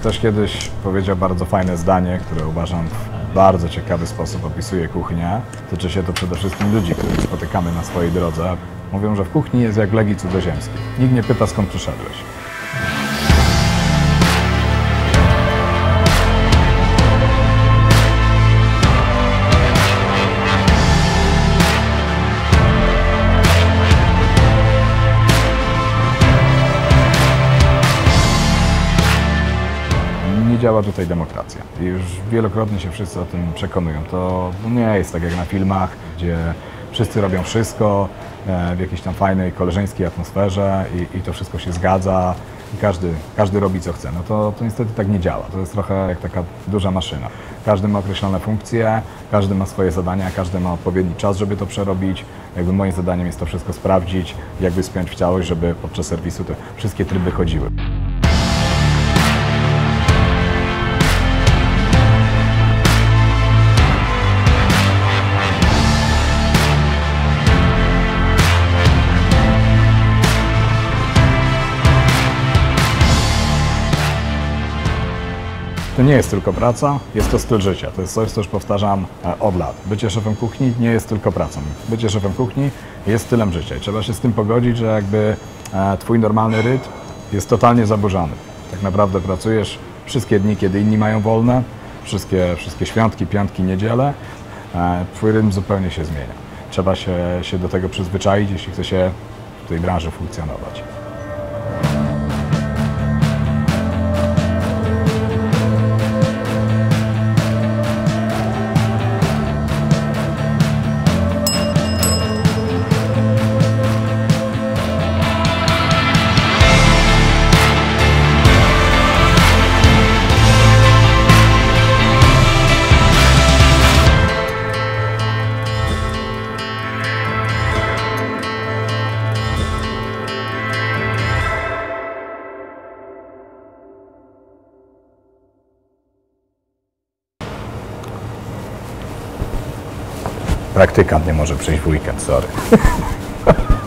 Ktoś kiedyś powiedział bardzo fajne zdanie, które uważam w bardzo ciekawy sposób opisuje kuchnię. Tyczy się to przede wszystkim ludzi, których spotykamy na swojej drodze. Mówią, że w kuchni jest jak w Legii. Nikt nie pyta, skąd przyszedłeś. Działa tutaj demokracja. I już wielokrotnie się wszyscy o tym przekonują. To nie jest tak jak na filmach, gdzie wszyscy robią wszystko e, w jakiejś tam fajnej, koleżeńskiej atmosferze i, i to wszystko się zgadza i każdy, każdy robi co chce. No to, to niestety tak nie działa. To jest trochę jak taka duża maszyna. Każdy ma określone funkcje, każdy ma swoje zadania, każdy ma odpowiedni czas, żeby to przerobić. Jakby moim zadaniem jest to wszystko sprawdzić, jakby spiąć w całość, żeby podczas serwisu te wszystkie tryby chodziły. To nie jest tylko praca, jest to styl życia. To jest coś, co już powtarzam e, od lat. Bycie szefem kuchni nie jest tylko pracą. Bycie szefem kuchni jest stylem życia i trzeba się z tym pogodzić, że jakby e, twój normalny rytm jest totalnie zaburzony. Tak naprawdę pracujesz wszystkie dni, kiedy inni mają wolne, wszystkie, wszystkie świątki, piątki, niedziele. E, Twój rytm zupełnie się zmienia. Trzeba się, się do tego przyzwyczaić, jeśli chce się w tej branży funkcjonować. Praktykant nie może przyjść w weekend, sorry.